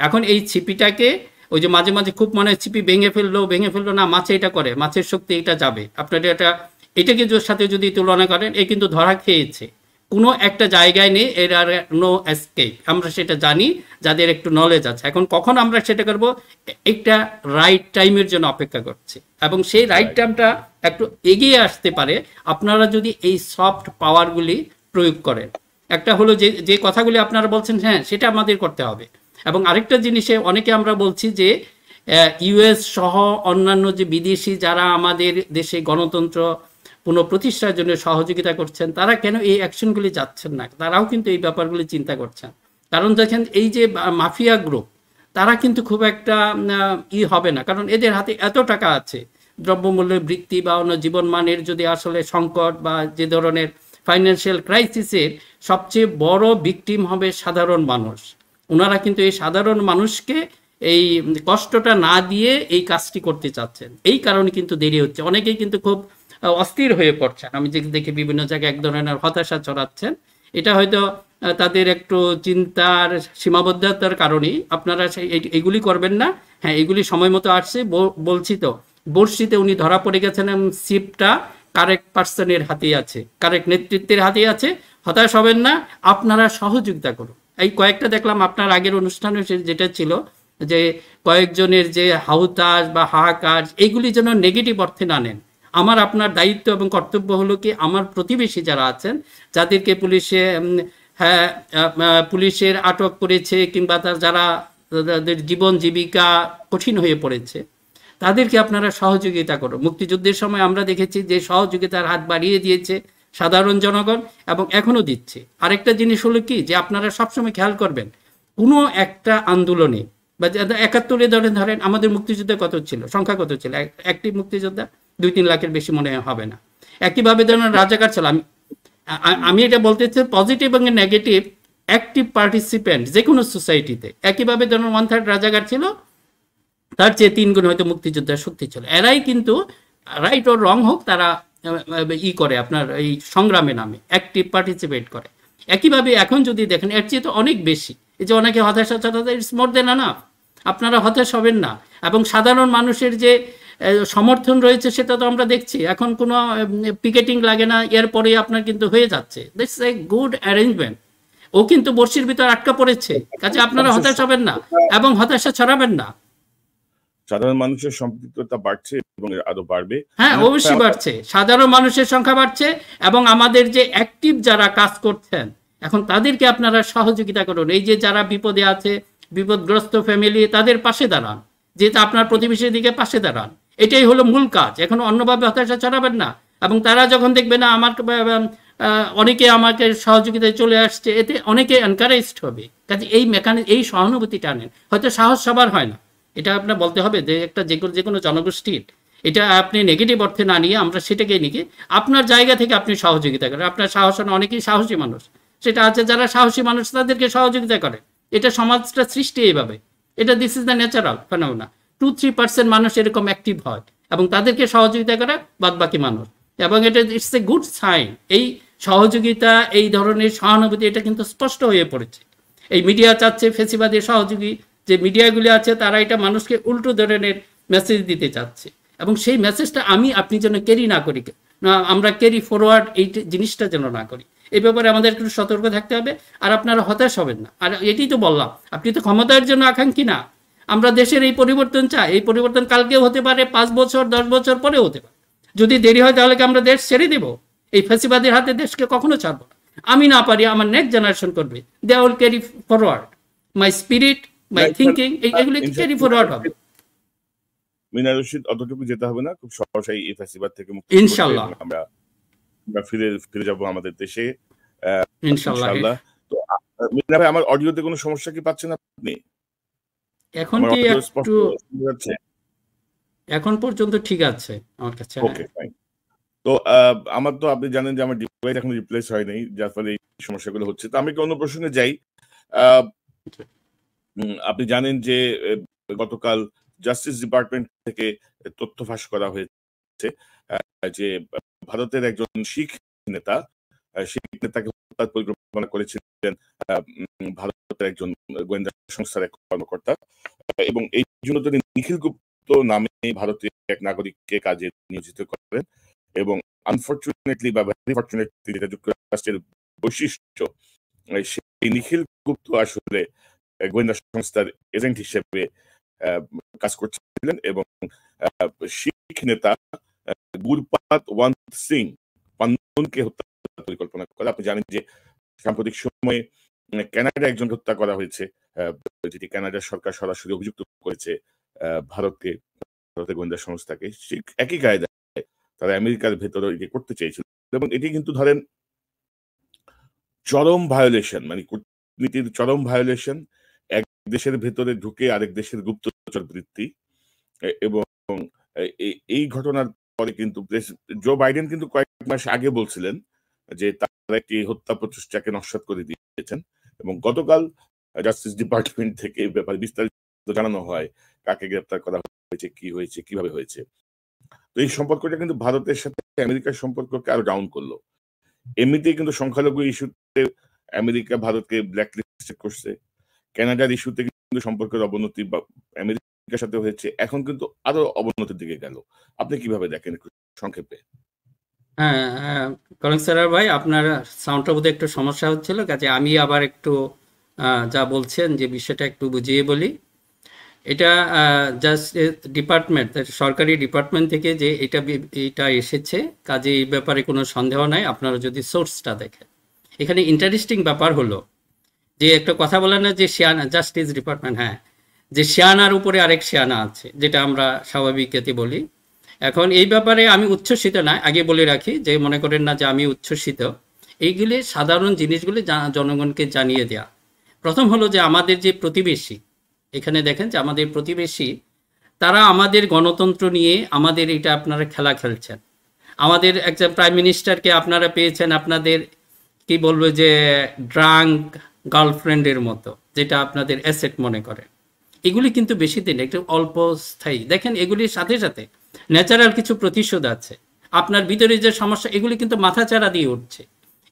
এখন এই ছিপিটাকে ওই যে মাঝে মাঝে খুব মনে ছিপি ভেঙে ফেলল ভেঙে ফেলল না মাছে এটা করে মাছের শক্তি এটা যাবে। আপনার এটা এটাকে যে সাথে যদি তুলনা করেন এ কিন্তু ধরা খেয়েছে। কোনো একটা জায়গায় নেই এর আর নো এসকেপ আমরা সেটা জানি যাদের একটু নলেজ আছে। এখন কখন আমরা সেটা করব? একটা রাইট টাইমের জন্য অপেক্ষা করছি। এবং সেই রাইট টাইমটা একটু এগিয়ে আসতে পারে আপনারা যদি এই সফট পাওয়ারগুলি প্রয়োগ করেন। একটা হলো যে যে কথাগুলি আপনারা বলছেন হ্যাঁ সেটা আমাদের করতে হবে। এবং আরেকটা জিনিসে অনেকে আমরা বলছি যে ইউএস সহ অন্যান্য যে বিদেশি যারা আমাদের দেশে গণতন্ত্র পুনঃপ্রতিষ্ঠার জন্য সহযোগিতা করছেন, তারা কেন এই অ্যাকশনগুলি যাচ্ছেন না? তারাও কিন্তু এই ব্যাপারগুলি চিন্তা করছেন। কারণ দেখেন, এই যে মাফিয়া গ্রুপ তারা কিন্তু খুব একটা ই হবে না। কারণ এদের হাতে এত টাকা আছে, দ্রব্যমূল্যের বৃদ্ধি বা অন্য জীবনমানের যদি আসলে সংকট বা যে ধরনের ফাইন্যান্সিয়াল ক্রাইসিসের সবচেয়ে বড় ভিকটিম হবে সাধারণ মানুষ। ওনারা কিন্তু এই সাধারণ মানুষকে এই কষ্টটা না দিয়ে এই কাজটি করতে চাচ্ছেন। এই কারণে কিন্তু দেরি হচ্ছে। অনেকেই কিন্তু খুব অস্থির হয়ে পড়ছেন। আমি যে দেখি বিভিন্ন জায়গায় এক ধরনের হতাশা ছড়াচ্ছেন। এটা হয়তো তাদের একটু চিন্তার সীমাবদ্ধতার কারণেই আপনারা সেই- এগুলি করবেন না। হ্যাঁ এগুলি সময় মতো আসছে। বল- বলছি তো, বর্ষিতে উনি ধরা পড়ে গেছেন সিপটা কারেক্ট পার্সনের হাতেই আছে কারেক্ট নেতৃত্বের হাতেই আছে। হতাশ হবেন না। আপনারা সহযোগিতা করুন। এই কয়েকটা দেখলাম আপনার আগের অনুষ্ঠানে যেটা ছিল, যে কয়েকজনের যে হাহুতাস বা হাহাকার এইগুলি যেন নেগেটিভ অর্থে না নেন। আমার আপনার দায়িত্ব এবং কর্তব্য হলো কি, আমার প্রতিবেশী যারা আছেন, যাদেরকে পুলিশে হ্যাঁ পুলিশের আটক করেছে কিংবা তার যারা, তাদের জীবন জীবিকা কঠিন হয়ে পড়েছে, তাদেরকে আপনারা সহযোগিতা করো। মুক্তিযুদ্ধের সময় আমরা দেখেছি যে সহযোগিতার হাত বাড়িয়ে দিয়েছে। সাধারণ জনগণ এবং এখনও দিচ্ছে। আরেকটা জিনিস হলো কি যে আপনারা সবসময় খেয়াল করবেন, কোনো একটা আন্দোলনে বা একাত্তরে ধরেন ধরেন আমাদের মুক্তিযোদ্ধা কত ছিল? সংখ্যা কত ছিল? একটি মুক্তিযোদ্ধা দুই, তিন লাখের বেশি মনে হবে না। একইভাবে ধরেন রাজাকার ছিল আমি আমি এটা বলতে চাই পজিটিভ এবং নেগেটিভ অ্যাক্টিভ পার্টিসিপেন্ট যে কোনো সোসাইটিতে একইভাবে ধরুন ওয়ান থার্ড রাজাকার ছিল, তার চেয়ে তিন গুণ হয়তো মুক্তিযোদ্ধার শক্তি ছিল। এরাই কিন্তু রাইট ও রং হোক, তারা ই করে আপনার এই সংগ্রামে নামে অ্যাক্টিভ পার্টিসিপেট করে। একইভাবে এখন যদি দেখেন, এর চেয়ে তো অনেক বেশি। এই যে অনেকে হতাশা ছড়াতে ইটস মোর দেন না আপনারা হতাশ হবেন না। এবং সাধারণ মানুষের যে সমর্থন রয়েছে, সেটা তো আমরা দেখছি। এখন কোনো পিকেটিং লাগে না এরপরে আপনার কিন্তু হয়ে যাচ্ছে। দিস এ গুড অ্যারেঞ্জমেন্ট ও কিন্তু বর্ষির ভিতর আটকা পড়েছে। কাজে আপনারা হতাশ হবেন না। এবং হতাশা ছড়াবেন না। সাধারণ মানুষের সম্পৃক্ততা বাড়ছে এবং আরও বাড়বে। হ্যাঁ অবশ্যই বাড়ছে। সাধারণ মানুষের সংখ্যা বাড়ছে এবং আমাদের যে অ্যাক্টিভ যারা কাজ করছেন এখন তাদেরকে আপনারা সহযোগিতা করুন। এই যে যারা বিপদে আছে বিপদগ্রস্ত ফ্যামিলি তাদের পাশে দাঁড়ান। যেটা আপনার প্রতিবেশীর দিকে পাশে দাঁড়ান। এটাই হলো মূল কাজ। এখন অন্যভাবে হতাশা ছড়াবেন না। এবং তারা যখন দেখবে না আমার অনেকে আমাকে সহযোগিতায় চলে আসছে এতে অনেকে এনকারেজড হবে। কাজে এই মেকানিজ এই সহানুভূতিটা আনেন। হয়তো সাহস সবার হয় না। এটা আপনার বলতে হবে যে একটা যে কোনো যে কোনো জনগোষ্ঠীর এটা আপনি নেগেটিভ অর্থে না নিয়ে আমরা সেটাকে নিয়ে আপনার জায়গা থেকে আপনি সহযোগিতা করেন। আপনার সাহস অনেকেই সাহসী মানুষ। সেটা আছে যারা সাহসী মানুষ, তাদেরকে সহযোগিতা করে। এটা সমাজটা সৃষ্টি এইভাবে। এটা this is the natural phenomena two three percent মানুষ এরকম অ্যাক্টিভ হয় এবং তাদেরকে সহযোগিতা করে বাদ বাকি মানুষ। এবং এটা ইটস এ গুড সাইন এই সহযোগিতা, এই ধরনের সহানুভূতি, এটা কিন্তু স্পষ্ট হয়ে পড়েছে। এই মিডিয়া চাচ্ছে ফেসিবাদের সহযোগী যে মিডিয়াগুলি আছে, তারা এটা মানুষকে উল্টো ধরনের মেসেজ দিতে চাচ্ছে। এবং সেই মেসেজটা আমি আপনি যেন ক্যারি না করি, না, আমরা ক্যারি ফরওয়ার্ড এই জিনিসটা যেন না করি। এই ব্যাপারে আমাদের একটু সতর্ক থাকতে হবে, আর আপনারা হতাশ হবেন না। আর এটাই তো বললাম, আপনি তো ক্ষমতার জন্য আকাঙ্ক্ষী না। আমরা দেশের এই পরিবর্তন চাই, এই পরিবর্তন কালকেও হতে পারে, পাঁচ বছর, দশ বছর পরেও হতে পারে। যদি দেরি হয় তাহলে কি আমরা দেশ ছেড়ে দেব? এই ফেসিবাদের হাতে দেশকে কখনো ছাড়বো আমি না পারি, আমার নেক্সট জেনারেশন করবে। They will carry forward my spirit my Right, thinking carry forward হবে। রশিদ অতটুকু যেতে হবে না খুব সহসাই এই ফেসিবাদ থেকে মুক্তি ইনশাল্লাহ। আমরা আমরা ফিরে ফিরে যাব আমাদের দেশে। ইনশাআল্লাহ তো মিনা ভাই আমার অডিওতে কোনো সমস্যা কি পাচ্ছেন আপনি? এখন কি একটু এখন পর্যন্ত ঠিক আছে আমার কাছে ওকে ফাইন তো আমার তো আপনি জানেন যে আমার ডিভাইস এখন রিপ্লেস হয় নাই যার ফলে এই সমস্যাগুলো হচ্ছে। তো আমি কি অন্য প্রসঙ্গে যাই? আহ, উম, আপনি জানেন যে গতকাল জাস্টিস ডিপার্টমেন্ট থেকে তথ্য ফাঁস করা হয়েছে যে ভারতের একজন শিখ নেতা শিখ নেতাকে হত্যার পরিকল্পনা করেছিলেন ভারতের একজন গোয়েন্দা সংস্থার এক কর্মকর্তা এবং এই জন্য তিনি নিখিল গুপ্ত নামে ভারতীয় এক নাগরিককে কাজে নিয়োজিত করেন এবং আনফর্চুনেটলি বা ফর্চুনেটলি যেটা যুক্তরাষ্ট্রের বৈশিষ্ট্য সেই নিখিল গুপ্ত আসলে আহ, গোয়েন্দা সংস্থার এজেন্ট হিসেবে কাজ করছিলেন এবং শিখ নেতা গুরপাত ওয়ান সিং পান্দনকে হত্যা পরিকল্পনা করে আপনি জানেন যে সাম্প্রতিক সময়ে উম, কানাডায় একজন হত্যা করা হয়েছে যেটি কানাডার সরকার সরাসরি অভিযুক্ত করেছে আহ, ভারতকে ভারতের গোয়েন্দা সংস্থাকে একই কায়দায় তারা আমেরিকার ভেতরে এটি করতে চেয়েছিল। এবং এটি কিন্তু ধরেন চরম ভায়োলেশন মানে কূটনীতির চরম ভায়োলেশন দেশের ভেতরে ঢুকে আরেক দেশের গুপ্তচর বৃত্তি। এবং এই ঘটনার পরে কিন্তু জো বাইডেন কিন্তু কয়েক মাস আগে বলছিলেন যে তারা একটি হত্যা প্রচেষ্টাকে নস্বাত করে দিয়েছেন এবং গতকাল জাস্টিস ডিপার্টমেন্ট থেকে এই ব্যাপারে বিস্তারিত জানানো হয়, কাকে গ্রেপ্তার করা হয়েছে, কি হয়েছে, কীভাবে হয়েছে। তো এই সম্পর্কটা কিন্তু ভারতের সাথে আমেরিকার সম্পর্ককে আরও ডাউন করল। এমনিতেই কিন্তু সংখ্যালঘু ইস্যুতে আমেরিকা ভারতকে ব্ল্যাকলিস্ট করছে। কানাডার ইস্যুতে কিন্তু সম্পর্কের অবনতি বা আমেরিকার সাথে হয়েছে। এখন কিন্তু আরও অবনতির দিকে গেল। আপনি কীভাবে দেখেন সংক্ষেপে? হ্যাঁ হ্যাঁ, স্যার ভাই আপনার সাউন্ডটা বোধহয় একটু সমস্যা হচ্ছিল কাজে আমি আবার একটু যা বলছেন যে বিষয়টা একটু বুঝিয়ে বলি। এটা জাস্ট ডিপার্টমেন্ট সরকারি ডিপার্টমেন্ট থেকে যে এটা এটা এসেছে কাজে এই ব্যাপারে কোনো সন্দেহ নাই আপনারা যদি সোর্সটা দেখেন। এখানে ইন্টারেস্টিং ব্যাপার হলো যে একটা কথা বলে না, যে শিয়ানা জাস্টিস ডিপার্টমেন্ট হ্যাঁ যে শিয়ানার উপরে আরেক শিয়ানা আছে, যেটা আমরা স্বাভাবিক এতে বলি। এখন এই ব্যাপারে আমি উচ্ছ্বসিত না, আগে বলে রাখি যে মনে করেন না যে আমি উচ্ছ্বসিত। এইগুলি সাধারণ জিনিসগুলি জনগণকে জানিয়ে দেয়া। প্রথম হলো যে আমাদের যে প্রতিবেশী, এখানে দেখেন যে আমাদের প্রতিবেশী, তারা আমাদের গণতন্ত্র নিয়ে আমাদের এটা আপনারা খেলা খেলছেন। আমাদের একজন প্রাইম মিনিস্টারকে আপনারা পেয়েছেন, আপনাদের কি বলব যে ড্রাঙ্ক গার্লফ্রেন্ডের মতো, যেটা আপনাদের অ্যাসেট মনে করে। এগুলি কিন্তু বেশি দিন, একটু অল্প স্থায়ী। দেখেন, এগুলির সাথে সাথে ন্যাচারাল কিছু প্রতিশোধ আছে। আপনার ভিতরে যে সমস্যা, এগুলি কিন্তু মাথাচাড়া দিয়ে উঠছে।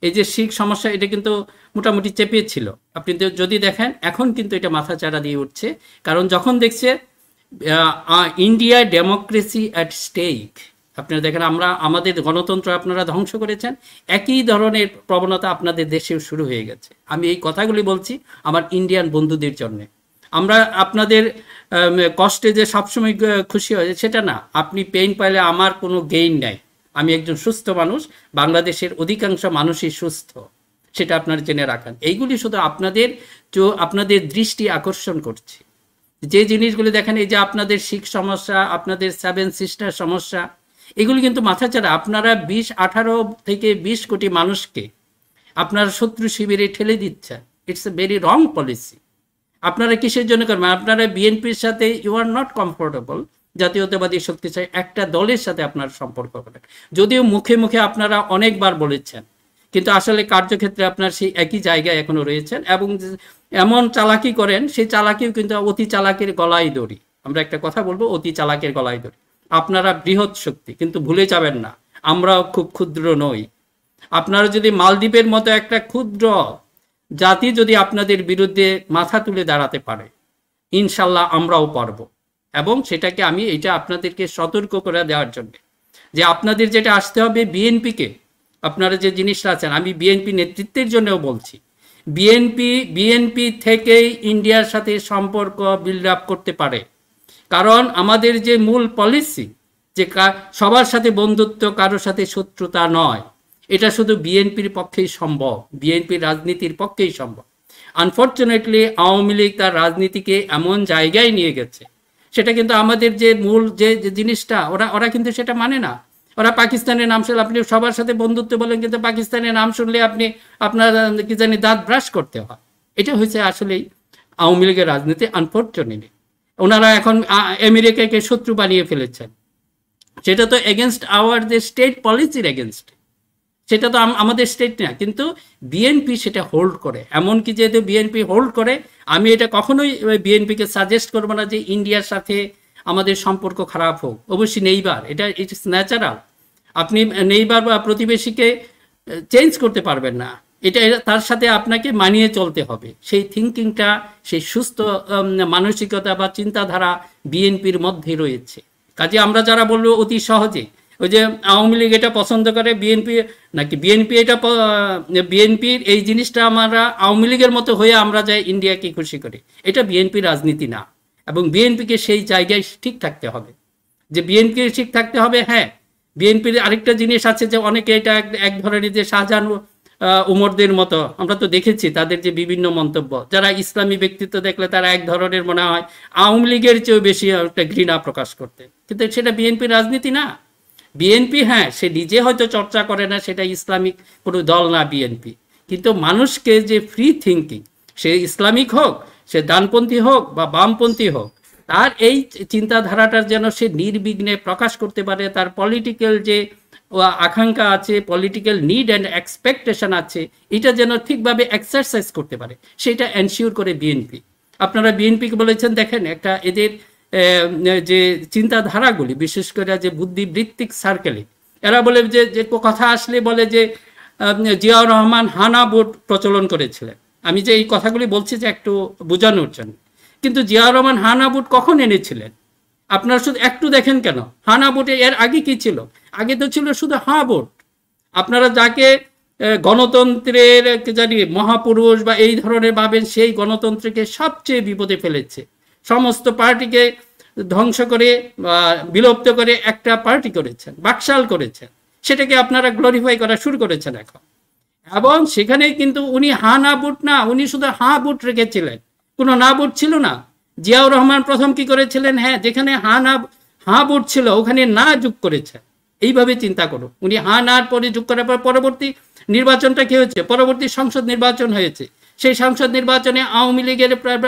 এই যে শিখ সমস্যা, এটা কিন্তু মোটামুটি চেপে ছিল। আপনি যদি দেখেন, এখন কিন্তু এটা মাথাচাড়া দিয়ে উঠছে। কারণ যখন দেখছে ইন্ডিয়া ডেমোক্রেসি অ্যাট স্টেক আপনারা দেখেন, আমরা, আমাদের গণতন্ত্র আপনারা ধ্বংস করেছেন, একই ধরনের প্রবণতা আপনাদের দেশেও শুরু হয়ে গেছে। আমি এই কথাগুলি বলছি আমার ইন্ডিয়ান বন্ধুদের জন্য। আমরা আপনাদের কষ্টে যে সবসময় খুশি হয়, সেটা না। আপনি পেইন পাইলে আমার কোনো গেইন নাই। আমি একজন সুস্থ মানুষ, বাংলাদেশের অধিকাংশ মানুষই সুস্থ। সেটা আপনার জেনে রাখান। এইগুলি শুধু আপনাদের আপনাদের দৃষ্টি আকর্ষণ করছে। যে জিনিসগুলি দেখেন, এই যে আপনাদের শিখ সমস্যা, আপনাদের সেভেন সিস্টার সমস্যা এগুলি কিন্তু মাথাচাড়া আপনারা বিশ, আঠারো থেকে বিশ কোটি মানুষকে আপনারা শত্রু শিবিরে ঠেলে দিচ্ছেন it's a very wrong policy আপনারা কিসের জন্য করবেন আপনারা বিএনপির সাথে ইউ আর নট কমফোর্টেবল জাতীয়তাবাদী শক্তিশালী একটা দলের সাথে আপনার সম্পর্ক করেন যদিও মুখে মুখে আপনারা অনেকবার বলেছেন, কিন্তু আসলে কার্যক্ষেত্রে আপনার সেই একই জায়গায় এখনও রয়েছেন এবং এমন চালাকি করেন, সেই চালাকিও কিন্তু অতি চালাকের গলায় দড়ি। আমরা একটা কথা বলব, অতি চালাকের গলায় দড়ি। আপনারা বৃহৎ শক্তি, কিন্তু ভুলে যাবেন না, আমরাও খুব ক্ষুদ্র নই। আপনারা যদি মালদ্বীপের মতো একটা ক্ষুদ্র জাতি যদি আপনাদের বিরুদ্ধে মাথা তুলে দাঁড়াতে পারে, ইনশাল্লাহ আমরাও পারব। এবং সেটাকে আমি, এটা আপনাদেরকে সতর্ক করে দেওয়ার জন্য, যে আপনাদের যেটা আসতে হবে বিএনপিকে, আপনারা যে জিনিসটা আছেন, আমি বিএনপি নেতৃত্বের জন্যও বলছি, বিএনপি বিএনপি থেকেই ইন্ডিয়ার সাথে সম্পর্ক বিল্ড আপ করতে পারে। কারণ আমাদের যে মূল পলিসি যে সবার সাথে বন্ধুত্ব, কারোর সাথে শত্রুতা নয়। এটা শুধু বিএনপির পক্ষেই সম্ভব, বিএনপির রাজনীতির পক্ষেই সম্ভব। আনফর্চুনেটলি আওয়ামী লীগ তার রাজনীতিকে এমন জায়গায় নিয়ে গেছে। সেটা কিন্তু আমাদের যে মূল, যে জিনিসটা, ওরা ওরা কিন্তু সেটা মানে না। ওরা পাকিস্তানের নাম শুনলে, আপনি সবার সাথে বন্ধুত্ব বলেন, কিন্তু পাকিস্তানের নাম শুনলে আপনি, আপনার, কি জানি, দাঁত ব্রাশ করতে হয়। এটা হয়েছে আসলেই আওয়ামী লীগের রাজনীতি আনফর্চুনেটলি ওনারা এখন আমেরিকাকে শত্রু বানিয়ে ফেলেছেন। সেটা তো এগেনস্ট আওয়ার যে স্টেট পলিসির এগেনস্ট সেটা তো আমাদের স্টেট না, কিন্তু বিএনপি সেটা হোল্ড করে। এমনকি যেহেতু বিএনপি হোল্ড করে, আমি এটা কখনোই বিএনপিকে সাজেস্ট করব না যে ইন্ডিয়ার সাথে আমাদের সম্পর্ক খারাপ হোক। অবশ্যই নেইবার এটা ইটস ন্যাচারাল আপনি নেইবার বা প্রতিবেশীকে চেঞ্জ করতে পারবেন না। এটা তার সাথে আপনাকে মানিয়ে চলতে হবে। সেই থিঙ্কিংটা সেই সুস্থ মানসিকতা বা চিন্তাধারা বিএনপির মধ্যে রয়েছে। কাজে আমরা যারা বলব অতি সহজে, ওই যে আওয়ামী লীগ এটা পছন্দ করে বিএনপি নাকি বিএনপি এটা বিএনপির এই জিনিসটা আমরা আওয়ামী লীগের মতো হয়ে আমরা যাই ইন্ডিয়াকে খুশি করি। এটা বিএনপি রাজনীতি না। এবং বিএনপিকে সেই জায়গায় ঠিক থাকতে হবে। যে বিএনপি ঠিক থাকতে হবে হ্যাঁ বিএনপির আরেকটা জিনিস আছে যে অনেকে এটা এক- ধরনের যে শাহজাহান উমরদের মতো। আমরা তো দেখেছি তাদের যে বিভিন্ন মন্তব্য। যারা ইসলামী ব্যক্তিত্ব দেখলে তারা এক ধরনের মনে হয় আওয়ামী লীগের চেয়েও বেশি একটা ঘৃণা প্রকাশ করতে। কিন্তু সেটা বিএনপির রাজনীতি না। বিএনপি হ্যাঁ সে নিজে হয়তো চর্চা করে না, সেটা ইসলামিক কোনো দল না বিএনপি। কিন্তু মানুষকে যে ফ্রি থিঙ্কিং সে ইসলামিক হোক, সে ডানপন্থী হোক বা বামপন্থী হোক, তার এই চিন্তাধারাটার যেন সে নির্বিঘ্নে প্রকাশ করতে পারে, তার পলিটিক্যাল যে আকাঙ্ক্ষা আছে পলিটিক্যাল নিড অ্যান্ড এক্সপেকটেশন আছে, এটা যেন ঠিকভাবে এক্সারসাইজ করতে পারে। সেটা এনশিওর করে বিএনপি আপনারা বিএনপিকে বলেছেন, দেখেন একটা এদের যে চিন্তাধারাগুলি, বিশেষ করে যে বুদ্ধিবৃত্তিক সার্কেলে এরা বলে যে যে কথা আসলে বলে যে জিয়াউর রহমান হানা বোর্ড প্রচলন করেছিলেন। আমি যে এই কথাগুলি বলছি যে একটু বোঝানোর জন্য। কিন্তু জিয়াউর রহমান হানা বোর্ড কখন এনেছিলেন? আপনারা শুধু একটু দেখেন কেন? হানা বোর্ডে এর আগে কি ছিল? আগে তো ছিল শুধু হা বোর্ড আপনারা যাকে গণতন্ত্রের জানি, মহাপুরুষ বা এই ধরনের ভাবেন, সেই গণতন্ত্রকে সবচেয়ে বিপদে ফেলেছে। সমস্ত পার্টিকে ধ্বংস করে বিলুপ্ত করে একটা পার্টি করেছেন, বাকশাল করেছেন। সেটাকে আপনারা গ্লোরিফাই করা শুরু করেছেন এখন। এবং সেখানে কিন্তু উনি হা না বুট না, উনি শুধু হা বুট রেখেছিলেন। কোনো না বুট ছিল না। জিয়াউর রহমান প্রথম কি করেছিলেন? হ্যাঁ যেখানে হা না, হা বুট ছিল, ওখানে না যোগ করেছেন। এইভাবে চিন্তা করো। উনি হা নার পরে যোগ করার পর পরবর্তী নির্বাচনটা কি হয়েছে? পরবর্তী সংসদ নির্বাচন হয়েছে। সেই সংসদ নির্বাচনে আওয়ামী লীগের প্রায়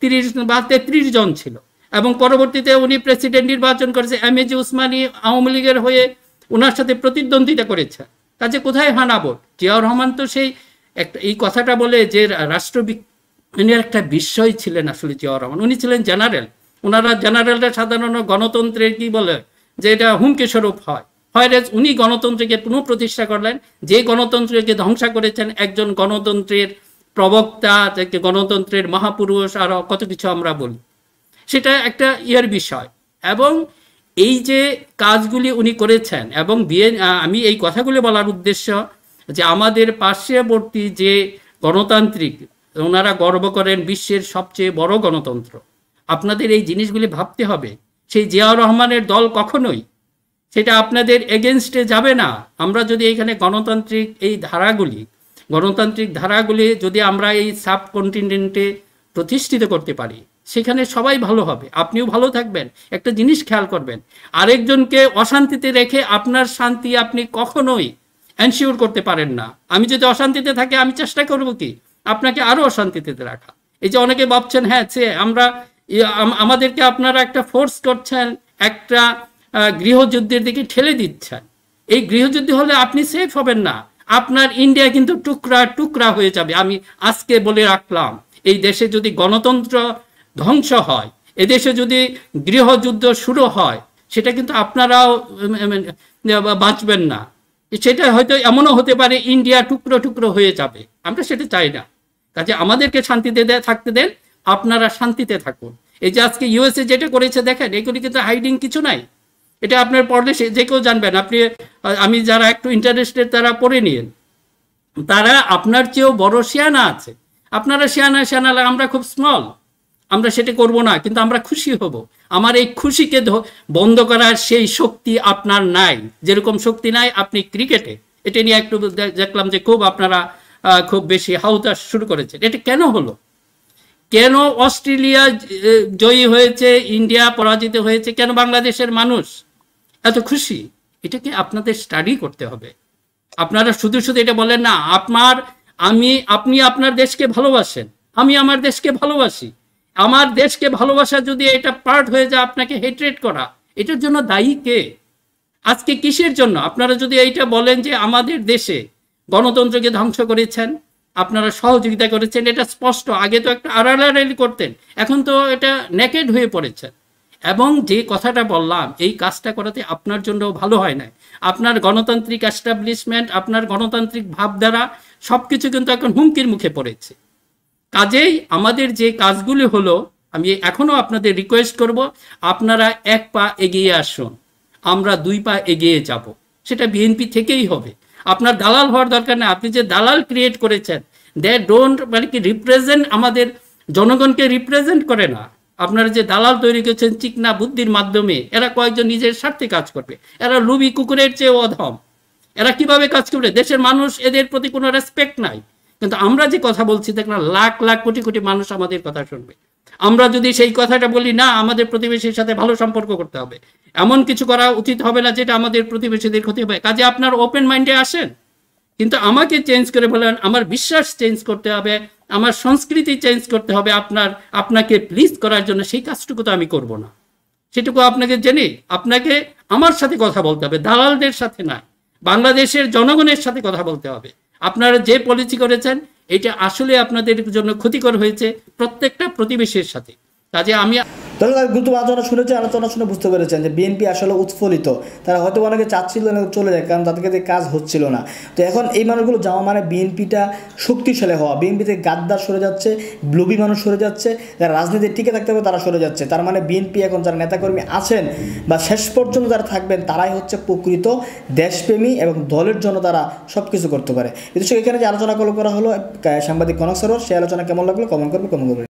তিরিশ বা তেত্রিশ জন ছিল। এবং পরবর্তীতে উনি প্রেসিডেন্ট নির্বাচন করেছে, M A G Osmani Awami লীগের হয়ে ওনার সাথে প্রতিদ্বন্দ্বিতা করেছে। কাজে কোথায় হানা ভোট জিয়াউর রহমান তো সেই একটা, এই কথাটা বলে যে রাষ্ট্রবিজ্ঞানের একটা বিষয় ছিলেন আসলে জিয়াউর রহমান। উনি ছিলেন জেনারেল। ওনারা জেনারেলরা সাধারণত গণতন্ত্রের কি বলে? যে এটা হুমকি স্বরূপ হয়। হয় উনি গণতন্ত্রকে পুনঃপ্রতিষ্ঠা করলেন। যে গণতন্ত্রকে ধ্বংস করেছেন, একজন গণতন্ত্রের প্রবক্তা গণতন্ত্রের মহাপুরুষ আর কত কিছু আমরা বলি। সেটা একটা ইয়ের বিষয়। এবং এই যে কাজগুলি উনি করেছেন, এবং বিএন আমি এই কথাগুলি বলার উদ্দেশ্য যে আমাদের পার্শ্ববর্তী যে গণতান্ত্রিক, ওনারা গর্ব করেন বিশ্বের সবচেয়ে বড় গণতন্ত্র। আপনাদের এই জিনিসগুলি ভাবতে হবে, সেই জিয়াউর রহমানের দল কখনোই সেটা আপনাদের এগেনস্টে যাবে না। আমরা যদি এখানে গণতান্ত্রিক এই ধারাগুলি, গণতান্ত্রিক ধারাগুলি যদি আমরা এই সাব কন্টিনেন্টে প্রতিষ্ঠিত করতে পারি, সেখানে সবাই ভালো হবে। আপনিও ভালো থাকবেন। একটা জিনিস খেয়াল করবেন, আরেকজনকে অশান্তিতে রেখে আপনার শান্তি আপনি কখনোই এনশিওর করতে পারেন না। আমি যদি অশান্তিতে থাকি, আমি চেষ্টা করব কি? আপনাকে আরও অশান্তিতে রাখা। এই যে অনেকে ভাবছেন হ্যাঁ সে আমরা, আমাদেরকে আপনারা একটা ফোর্স করছেন, একটা গৃহযুদ্ধের দিকে ঠেলে দিচ্ছেন এই গৃহযুদ্ধ হলে আপনি সেফ হবেন না। আপনার ইন্ডিয়া কিন্তু টুকরা টুকরা হয়ে যাবে। আমি আজকে বলে রাখলাম, এই দেশে যদি গণতন্ত্র ধ্বংস হয় এদেশে যদি গৃহযুদ্ধ শুরু হয়, সেটা কিন্তু আপনারাও বাঁচবেন না। সেটা হয়তো এমনও হতে পারে ইন্ডিয়া টুকরো টুকরো হয়ে যাবে। আমরা সেটা চাই না। কাজে আমাদেরকে শান্তিতে থাকতে দেন। আপনারা শান্তিতে থাকুন। এই যে আজকে ইউএসএ যেটা করেছে, দেখেন, এগুলি কিন্তু হাইডিং কিছু নাই। এটা আপনার সে- যে কেউ জানবেন। আপনি, আমি যারা একটু ইন্টারেস্টেড তারা পড়ে নিন তারা আপনার চেয়েও বড় শিয়ানা আছে। আপনারা শিয়ানা শিয়ানা আমরা খুব স্মল আমরা সেটা করব না, কিন্তু আমরা খুশি হব। আমার এই খুশিকে বন্ধ করার সেই শক্তি আপনার নাই। যেরকম শক্তি নাই, আপনি ক্রিকেটে। এটা নিয়ে একটু দেখলাম যে খুব আপনারা খুব বেশি হাউতাস শুরু করেছেন। এটা কেন হলো? কেন অস্ট্রেলিয়া জয়ী হয়েছে, ইন্ডিয়া পরাজিত হয়েছে? কেন বাংলাদেশের মানুষ এত খুশি? এটাকে আপনাদের স্টাডি করতে হবে। আপনারা শুধু শুধু এটা বলেন, না, আপনার, আমি, আপনি আপনার দেশকে ভালোবাসেন। আমি আমার দেশকে ভালোবাসি। আমার দেশকে ভালোবাসা যদি এটা পার্ট হয়ে যায় আপনাকে হেট্রেট করা, এটার জন্য দায়ী কে? আজকে কিসের জন্য? আপনারা যদি এইটা বলেন যে আমাদের দেশে গণতন্ত্রকে ধ্বংস করেছেন, আপনারা সহযোগিতা করেছেন, এটা স্পষ্ট। আগে তো একটা আড়ালাড়ালি করতেন, এখন তো এটা নেকেড হয়ে পড়েছেন এবং যে কথাটা বললাম, এই কাজটা করাতে আপনার জন্য ভালো হয় না আপনার গণতান্ত্রিক এস্টাবলিশমেন্ট আপনার গণতান্ত্রিক ভাবধারা সব কিছু কিন্তু এখন হুমকির মুখে পড়েছে। কাজেই আমাদের যে কাজগুলি হলো, আমি এখনও আপনাদের রিকোয়েস্ট করব, আপনারা এক পা এগিয়ে আসুন, আমরা দুই পা এগিয়ে যাব। সেটা বিএনপি থেকেই হবে। আপনার দালাল হওয়ার দরকার নেই, আপনি যে দালাল ক্রিয়েট করেছেন দে ডোন্ট মানে কি রিপ্রেজেন্ট আমাদের জনগণকে রিপ্রেজেন্ট করে না। আপনারা যে দালাল তৈরি করেছেন চিকনা বুদ্ধির মাধ্যমে, এরা কয়েকজন নিজের স্বার্থে কাজ করবে। এরা লুবি কুকুরের চেয়ে অধম। এরা কীভাবে কাজ করবে? দেশের মানুষ এদের প্রতি কোনো রেসপেক্ট নাই। কিন্তু আমরা যে কথা বলছি দেখ না লাখ লাখ, কোটি কোটি মানুষ আমাদের কথা শুনবে। আমরা যদি সেই কথাটা বলি, না, আমাদের প্রতিবেশীর সাথে ভালো সম্পর্ক করতে হবে। এমন কিছু করা উচিত হবে না, যেটা আমাদের প্রতিবেশীদের ক্ষতি হবে। কাজে আপনার ওপেন মাইন্ডে আসেন। কিন্তু আমাকে চেঞ্জ করে বলেন, আমার বিশ্বাস চেঞ্জ করতে হবে, আমার সংস্কৃতি চেঞ্জ করতে হবে, আপনার, আপনাকে প্লিজ করার জন্য সেই কাজটুকু তো আমি করব না। সেটুকু আপনাকে জেনে, আপনাকে আমার সাথে কথা বলতে হবে, দালালদের সাথে না, বাংলাদেশের জনগণের সাথে কথা বলতে হবে। আপনারা যে পলিসি করেছেন, এটা আসলে আপনাদের জন্য ক্ষতিকর হয়েছে প্রত্যেকটা প্রতিবেশীর সাথে। কাজে আমি গুরুত্ব আলোচনা শুনেছে, আলোচনা শুনে বুঝতে পেরেছেন যে বিএনপি আসলে উৎফুল্লিত। তারা হয়তো অনেকে চাচ্ছিল না চলে যায়, কারণ তাদেরকে কাজ হচ্ছিল না। তো এখন এই মানুষগুলো যাওয়া মানে বিএনপিটা শক্তিশালী হওয়া। বিএনপিতে গাদ্দার সরে যাচ্ছে ব্লুবি মানুষ সরে যাচ্ছে, যারা রাজনীতি টিকে থাকতে হবে তারা সরে যাচ্ছে। তার মানে বিএনপি এখন যারা নেতাকর্মী আছেন বা শেষ পর্যন্ত যারা থাকবেন, তারাই হচ্ছে প্রকৃত দেশপ্রেমী এবং দলের জন্য তারা সব কিছু করতে পারে। করে এখানে যে আলোচনা করা হলো সাংবাদিক কনক সরোয়ার, সেই আলোচনা কেমন লাগল? কমেন্ট করবে কমেন্ট করবে।